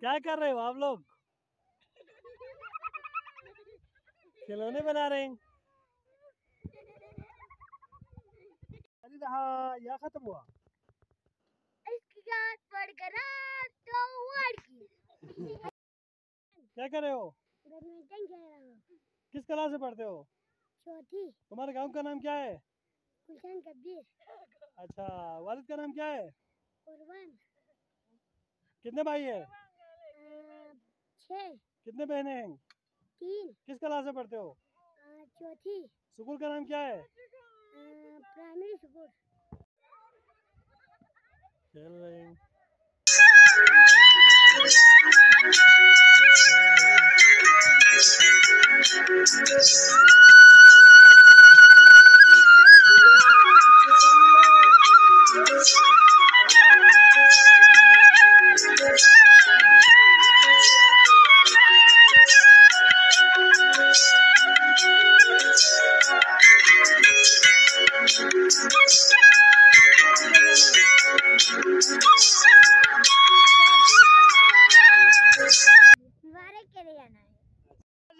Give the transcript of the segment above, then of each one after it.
क्या कर रहे हो आप लोग? खिलौने बना रहे हैं। अरे रहा या खत्म हुआ। तो क्या कर रहे हो? बैडमिंटन खेल रहा हूँ? किस क्लास से पढ़ते हो? चौथी। तुम्हारे गाँव का नाम क्या है? गुलशन कबीर। अच्छा वालिद का नाम क्या है? कुर्बान कितने भाई है? छः। कितने बहने हैं? तीन। किस क्लास में पढ़ते हो? चौथी। स्कूल का नाम क्या है? Primary school. खेल रहे हैं। मुबारक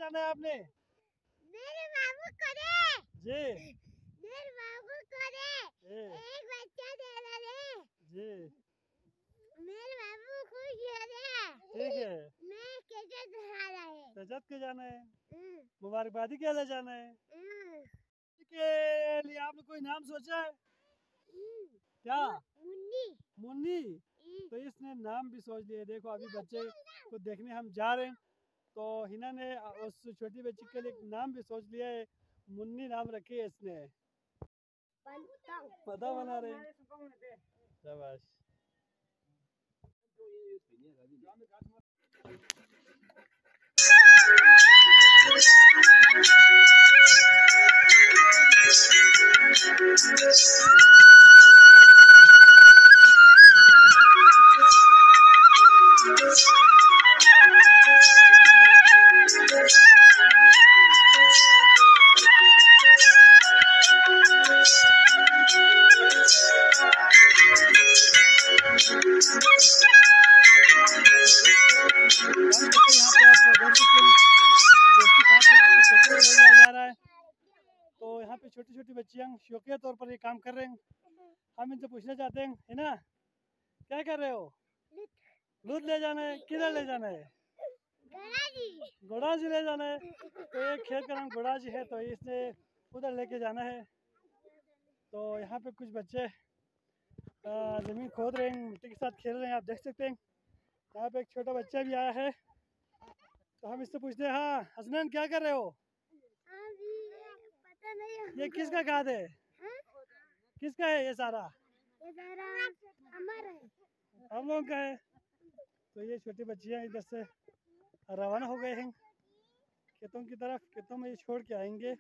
जाना है आपने? मेरे बाबू करे। जी। मेरे बाबू करे। एक बच्चा दे रहे जी। मेरे बाबू खुश हो रहे ठीक है। मैं कैसे दिखा रहा? है रजत के जाना है। हम्म, मुबारकबादी के लिए जाना है। हम्म, के लिए आपने कोई नाम सोचा है? हम्म, क्या? मुन्नी। मुन्नी? तो इसने नाम भी सोच लिया देखो अभी बच्चे को देखने हम जा रहे हैं। तो हिना ने उस छोटी बच्ची के लिए नाम भी सोच लिया है। मुन्नी नाम रखी है इसने। पता बना रहे शाबाश। तो यहाँ पे छोटी छोटी बच्चियाँ शौकिया तौर पर ये काम कर रहे हैं। हम इनसे पूछना चाहते हैं, है ना? क्या कर रहे हो? दूध ले जाना है, किधर ले जाना है? गणाजी गोड़ाजी ले जाना है। तो ये खेत का नाम गोड़ाजी है तो इसने उधर लेके जाना है। तो यहाँ पे कुछ बच्चे ज़मीन खोद रहे हैं मिट्टी के साथ खेल रहे हैं आप देख सकते हैं। यहाँ पे एक छोटा बच्चा भी आया है। तो हम इससे पूछते हैं हाँ हसनैन क्या कर रहे हो? पता नहीं ये किसका खाद है? हाँ? किसका है ये सारा? ये सारा हम लोगों का है। तो ये छोटी बच्चियाँ इधर से रवाना हो गए हैं। खेतों की तरफ़ खेतों में ये छोड़ के आएँगे।